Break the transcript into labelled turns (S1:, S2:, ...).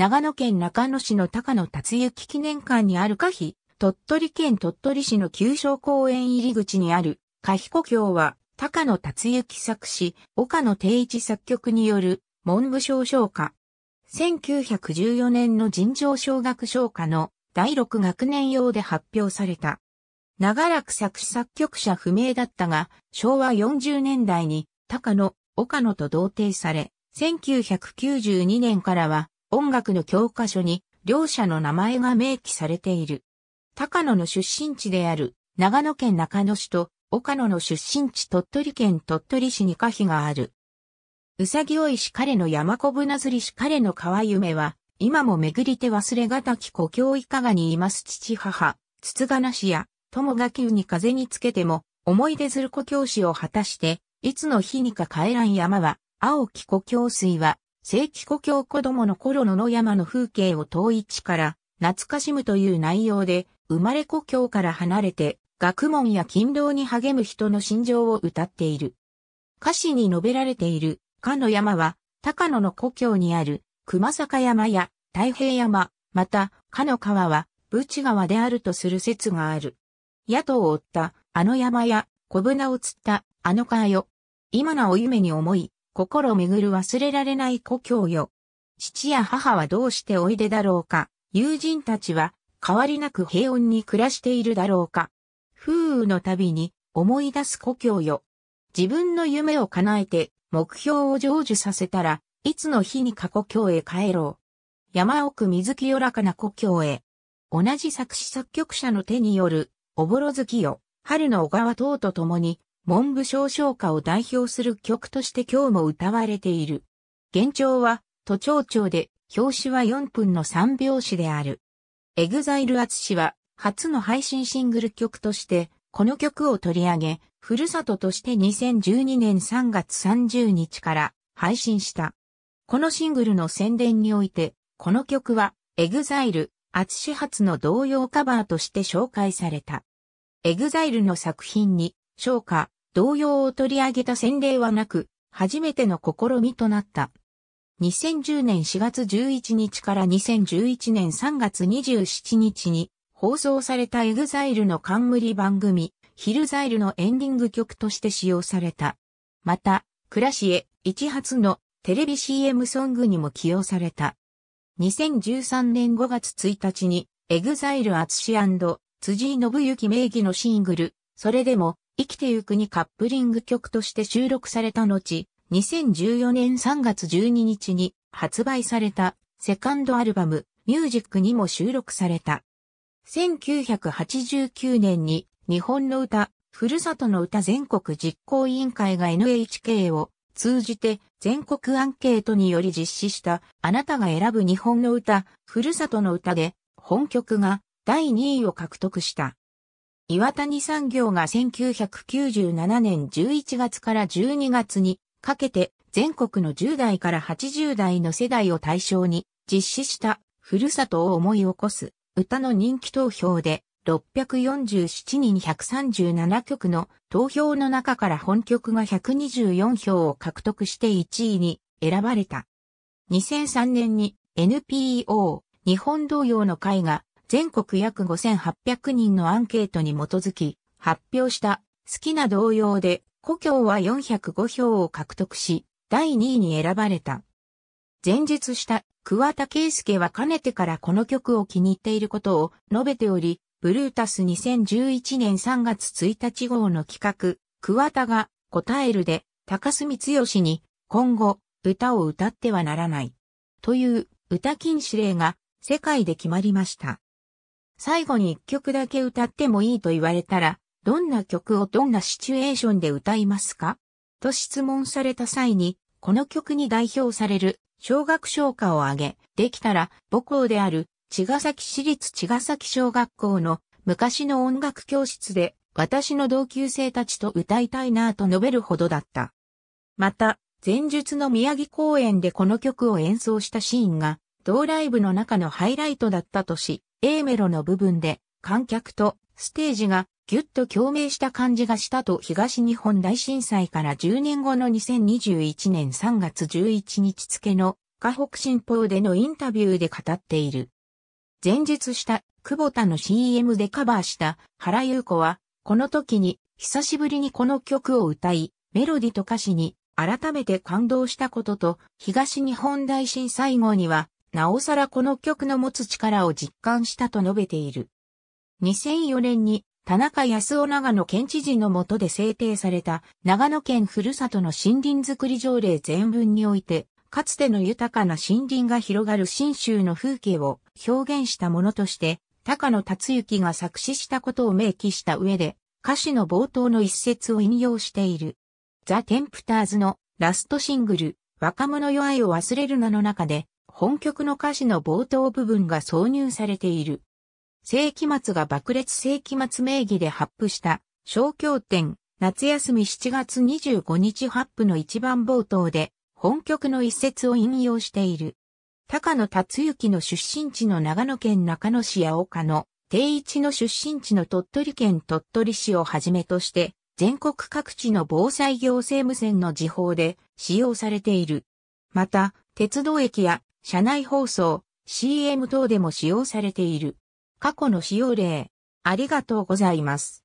S1: 長野県中野市の高野達之記念館にある歌碑、鳥取県鳥取市の旧正公園入り口にある歌碑故郷は、高野達之作詞、岡野定一作曲による文部省唱歌。1914年の尋常小学唱歌の第6学年用で発表された。長らく作詞作曲者不明だったが、昭和40年代に高野、岡野と同定され、1992年からは音楽の教科書に両者の名前が明記されている。高野の出身地である長野県中野市と岡野の出身地鳥取県鳥取市に歌碑がある。うさぎ追いし彼の山こぶなずりし彼の川夢は、今も巡りて忘れがたき故郷いかがにいます父母、つつがなしや、友が急に風につけても、思い出ずる故郷死を果たして、いつの日にか帰らん山は、青き故郷水は、正規故郷子供の頃の野山の風景を遠い地から懐かしむという内容で、生まれ故郷から離れて、学問や勤労に励む人の心情を歌っている。歌詞に述べられている、かの山は、高野の故郷にある、熊坂山や太平山、また、かの川は、ブチ川であるとする説がある。野党を追った、あの山や、小舟を釣った、あの川よ。今なお夢に思い、心巡る忘れられない故郷よ。父や母はどうしておいでだろうか。友人たちは変わりなく平穏に暮らしているだろうか。風雨のたびに思い出す故郷よ。自分の夢を叶えて目標を成就させたらいつの日にか故郷へ帰ろう。山奥水清らかな故郷へ。同じ作詞作曲者の手によるおぼろ月よ、春の小川等と共に文部省唱歌を代表する曲として今日も歌われている。現状は都庁庁で表紙は4分の3拍子である。EXILE ATSUSHI は初の配信シングル曲としてこの曲を取り上げ、ふるさととして2012年3月30日から配信した。このシングルの宣伝において、この曲は EXILE ATSUSHI 初の童謡カバーとして紹介された。 EXILE の作品に唱歌、童謡を取り上げた先例はなく、初めての試みとなった。2010年4月11日から2011年3月27日に放送された EXILE の冠番組、ヒルザイルのエンディング曲として使用された。また、クラシエ、いち髪のテレビ CM ソングにも起用された。2013年5月1日に、 EXILE ATSUSHI 辻井伸行名義のシングル、それでも生きてゆくにカップリング曲として収録された後、2014年3月12日に発売されたセカンドアルバムミュージックにも収録された。1989年に日本の歌、ふるさとの歌全国実行委員会が NHK を通じて全国アンケートにより実施したあなたが選ぶ日本の歌、ふるさとの歌で本曲が第2位を獲得した。岩谷産業が1997年11月から12月にかけて全国の10代から80代の世代を対象に実施したふるさとを思い起こす歌の人気投票で647人137曲の投票の中から本曲が124票を獲得して1位に選ばれた。2003年に NPO 日本同様の会が全国約5800人のアンケートに基づき発表した好きな童謡で故郷は405票を獲得し第2位に選ばれた。前述した桑田圭介はかねてからこの曲を気に入っていることを述べており、ブルータス2011年3月1日号の企画、桑田が答えるで高須光義に今後歌を歌ってはならないという歌禁止令が世界で決まりました。最後に一曲だけ歌ってもいいと言われたら、どんな曲をどんなシチュエーションで歌いますか？と質問された際に、この曲に代表される小学唱歌を挙げ、できたら母校である茅ヶ崎市立茅ヶ崎小学校の昔の音楽教室で私の同級生たちと歌いたいなぁと述べるほどだった。また、前述の宮城公演でこの曲を演奏したシーンが、同ライブの中のハイライトだったとし、A メロの部分で観客とステージがギュッと共鳴した感じがしたと東日本大震災から10年後の2021年3月11日付の河北新報でのインタビューで語っている。前述した久保田の CM でカバーした原優子は、この時に久しぶりにこの曲を歌い、メロディと歌詞に改めて感動したことと、東日本大震災後には、なおさらこの曲の持つ力を実感したと述べている。2004年に田中康夫長野県知事の下で制定された長野県ふるさとの森林づくり条例全文において、かつての豊かな森林が広がる新州の風景を表現したものとして、高野達之が作詞したことを明記した上で、歌詞の冒頭の一節を引用している。ザ・テンプターズのラストシングル、若者よ愛を忘れるなの中で、本曲の歌詞の冒頭部分が挿入されている。世紀末が爆裂世紀末名義で発布した小経典夏休み7月25日発布の一番冒頭で本曲の一節を引用している。高野達之の出身地の長野県中野市や岡野、定一の出身地の鳥取県鳥取市をはじめとして全国各地の防災行政無線の時報で使用されている。また、鉄道駅や社内放送、CM 等でも使用されている。過去の使用例。ありがとうございます。